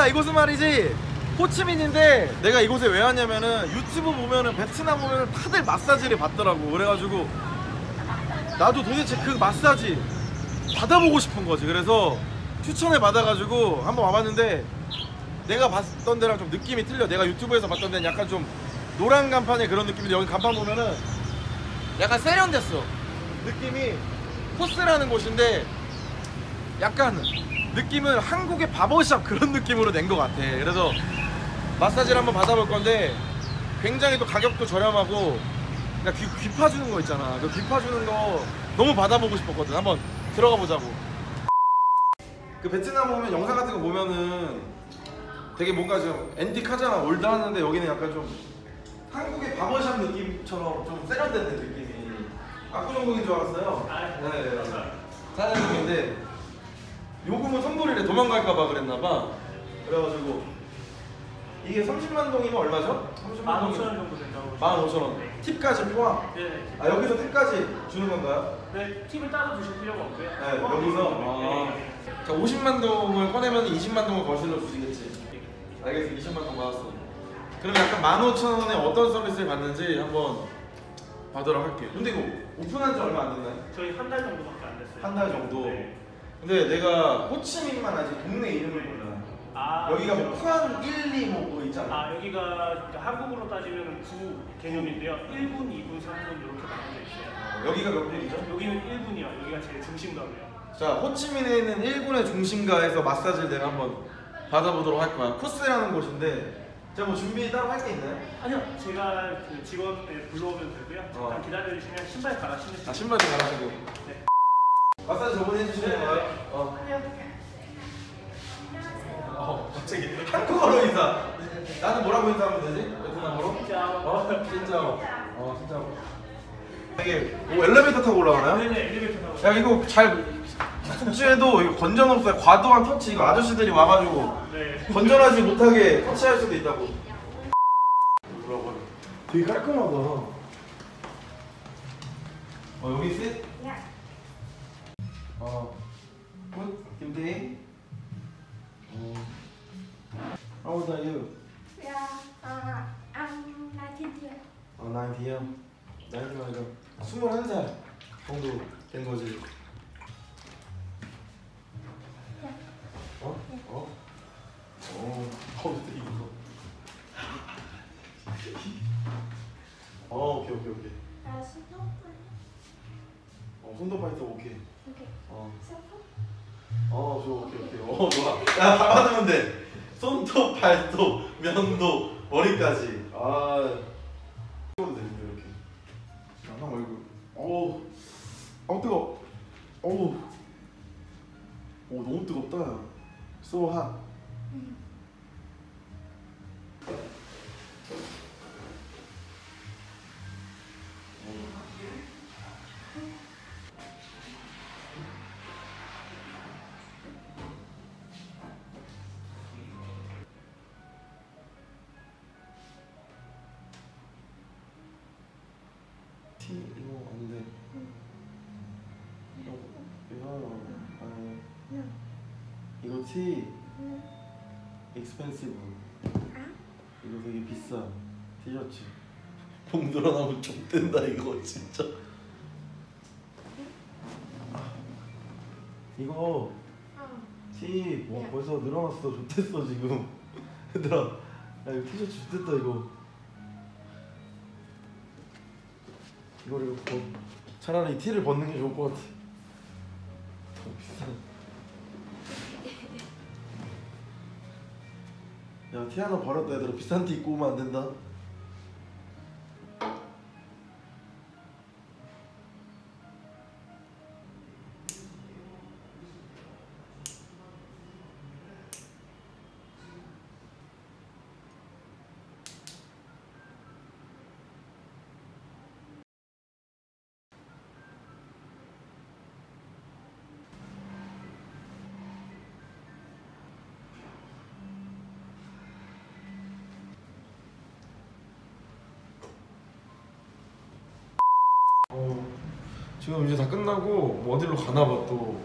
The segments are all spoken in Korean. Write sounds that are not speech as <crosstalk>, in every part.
거야 이곳은 말이지. 호치민인데 내가 이곳에 왜 왔냐면은 유튜브 보면은 베트남 보면은 다들 마사지를 받더라고. 그래가지고 나도 도대체 그 마사지 받아보고 싶은 거지. 그래서 추천을 받아가지고 한번 와봤는데 내가 봤던 데랑 좀 느낌이 틀려. 내가 유튜브에서 봤던 데는 약간 좀 노란 간판의 그런 느낌인데 여기 간판 보면은 약간 세련됐어. 느낌이 코스라는 곳인데 약간 느낌은 한국의 바버샵 그런 느낌으로 낸 것 같아. 그래서 마사지를 한번 받아볼 건데 굉장히 또 가격도 저렴하고 그러니까 귀, 귀 파주는 거 있잖아. 그 귀 파주는 거 너무 받아보고 싶었거든. 한번 들어가 보자고. 그 베트남 오면 영상 같은 거 보면은 되게 뭔가 좀 앤틱하잖아. 올드하는데 여기는 약간 좀 한국의 바버샵 느낌처럼 좀 세련된 느낌이 압구정동인 줄 알았어요. 네. 사장님인데 요금은 선불이래 도망갈까봐 그랬나봐 그래가지고 이게 30만 동이면 얼마죠? 30만 15,000원 정도 된다고. 15,000원 팁까지 포함 네. 아 여기서 팁까지 주는 건가요? 네, 팁을 따로 주실 필요가 없고요. 네 여기서 아. 자 50만 동을 꺼내면 20만 동을 거실로 주시겠지 알겠어 20만 동 받았어 그럼 약간 15,000원에 어떤 서비스를 받는지 한번 봐도록 할게요 근데 이거 오픈한 지 얼마 안 됐나요? 저희 한 달 정도밖에 안 됐어요. 한 달 정도 네. 근데 내가 호치민만 아직 동네 이름을 몰라 아, 여기가 뭐 그렇죠. 푸안 1, 2, 뭐 그거 있잖아. 아, 여기가 그러니까 한국으로 따지면 구 개념인데요. 1분, 2분, 3분 이렇게 나눠져 있어요. 여기가 몇 분이죠? 여기는 1분이요. 여기가 제일 중심가고요. 자, 호치민에 있는 1군의 중심가에서 마사지를 내가 한번 받아보도록 할 거야. 코스라는 곳인데, 제가 뭐 준비 따로 할 게 있나요? 아니요, 제가 그 직원을 불러오면 되고요. 잠깐 어. 기다려주시면 신발 갈아 신으시면 아, 신발 좀 갈아주고. 네. 마사지 저번에 해주시는 네, 거예요? 네. 어. 어, 갑자기 한국어로 인사. 나는 뭐라고 인사하면 되지? 베트남어로? 진짜. 어, 진짜로. 어, 진짜로. 이게 뭐 엘리베이터 타고 올라가나요? 네네, 엘리베이터 타고. 야 이거 잘 숙제해도 이거 건전 없어요 과도한 터치 이거 아저씨들이 와가지고 네. 건전하지 못하게 터치할 수도 있다고 들어봐 되게 깔끔하다 어 여기 셋? 어 굿? 김태희? 어 How old are you? Yeah, uh, I'm 19 years. 어 나인티요 나인티가 아니라 21살 정도 된 거지 어? 어? 어, 어, 근데 이거. <laughs> 어, 오케이, 오케이, 오케이. So no, 어, 손도 파이터 오케이. okay. 어. 어, 좋아, 오케이, 오케이. 어, 좋아. 야, 다 받으면 돼. 손도, 발도, 면도, 머리까지. 아, 찍어도 되는데 이렇게. 야, 형 얼굴. 어우, 어우 뜨거. 어우, 오 너무 뜨겁다. 야. So 이거 안 돼. 이거 이거 아니 No. 이거 티 No. expensive. 아? 이거 되게 비싸 티셔츠. 좀 늘어나면 좆된다 이거 진짜. 아, 이거 Oh. 티 뭐, 야. 벌써 늘어났어 좆됐어 지금. <laughs> 얘들아, 야 이거 티셔츠 좋댔다 이거. 이거를 벗 차라리 티를 벗는 게 좋을 것 같아. 너무 비싸. 야, 티 하나 버렸다 얘들아. 비싼 티 입고 오면 안 된다. 지금 이제 다 끝나고 뭐 어디로 가나 봐 또.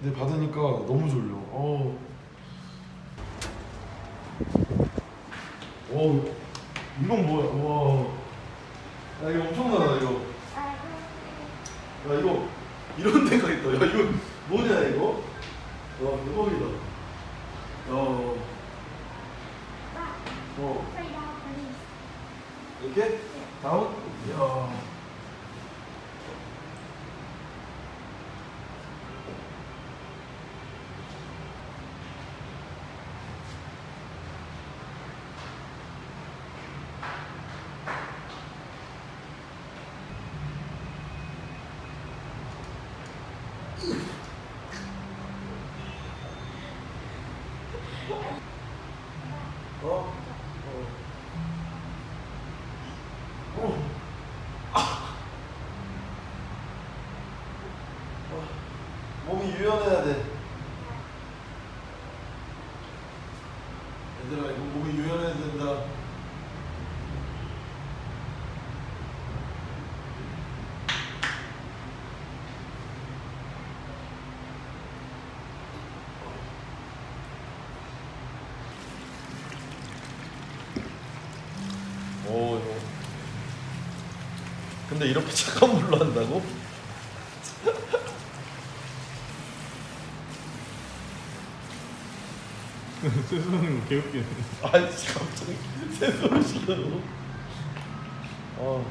근데 받으니까 너무 졸려. 어. 오, 이건 뭐야? 와, 야 이거 엄청나다 이거. 야 이거 이런 데가 있다. 야 이거 뭐냐 이거? 와 대박이다. 야, 어 이렇게 다운? 이야. 어? 어. 어. 몸이 유연해야 돼. 얘들아, 이거 몸이 유연해야 된다. 오, 이거. 근데 이렇게 착한 물로 한다고? <laughs> 세수는 개웃기네. 아이씨 갑자기 세수를 시켜놓고 어.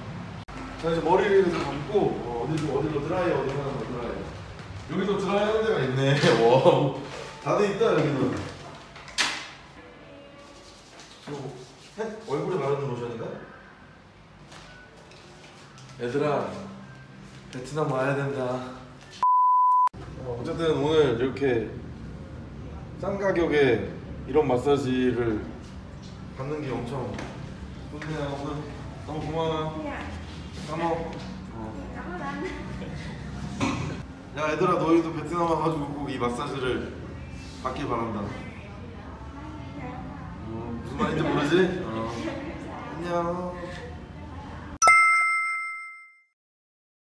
자 이제 머리를 이렇게 감고 어, 어디로 어디로 드라이어 어디로 하는 거 드라이어 여기도 드라이어 하는 데가 있네 <laughs> 와 다들 있다 여기는 이거 햇? 얼굴에 바르는 로션인가? 얘들아 베트남 와야 된다. 어, 어쨌든 오늘 이렇게 싼 가격에 이런 마사지를 받는 게 엄청 좋네요. 오늘 너무 고마워. 까먹 ơn anh. 야 얘들아 너희도 베트남 와가지고 꼭 이 마사지를 받길 바란다. 어, 무슨 말인지 모르지? 어. 안녕